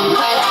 Bye.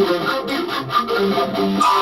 I'm